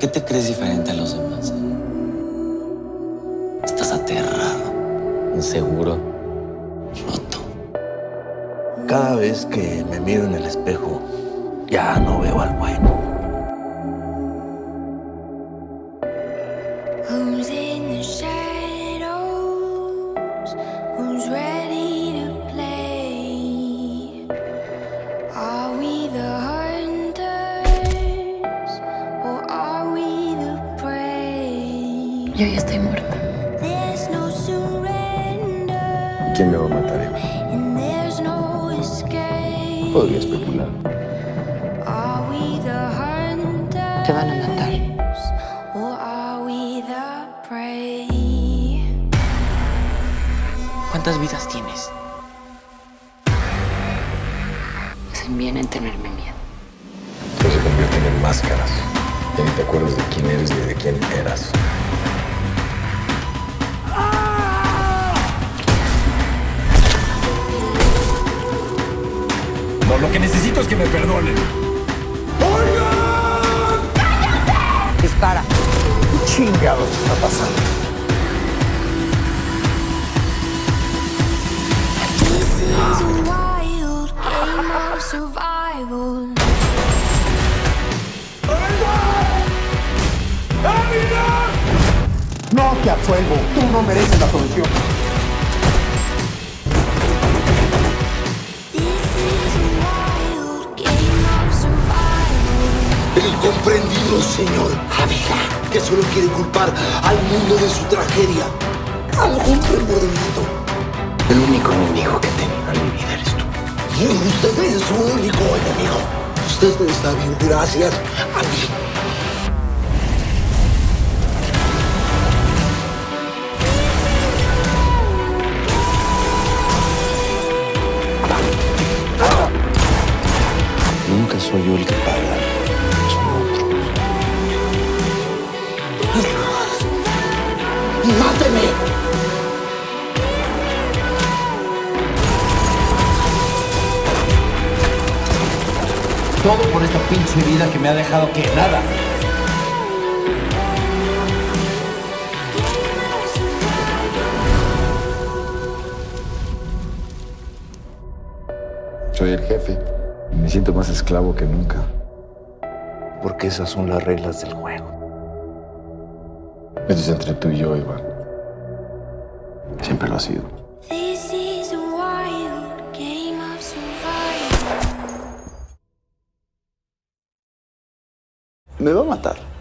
¿Qué te crees diferente a los demás? Estás aterrado, inseguro, roto. Cada vez que me miro en el espejo, ya no veo al bueno. Yo ya estoy muerta. There's no surrender ¿Quién me va a matar? Podría especular. Are we the hunters Te van a matar. or are we the prey? ¿Cuántas vidas tienes? Hacen bien en tenerme miedo. Todo se convierten en máscaras. Ya ni te acuerdas de quién eres ni de quién eras. Lo que necesito es que me perdonen. Dispara. Chingados está pasando. No te absuelvo. Tú no mereces la solución. El comprendido señor Ávila, que solo quiere culpar al mundo de su tragedia. Algún remordimiento. El único enemigo que tengo en mi vida eres tú. Y usted es su único enemigo. Usted está bien gracias a mí. Nunca soy yo el que paga. Todo por esta pinche vida que me ha dejado que nada. Soy el jefe y me siento más esclavo que nunca. Porque esas son las reglas del juego. Esto es entre tú y yo, Iván. Siempre lo ha sido. Me va a matar.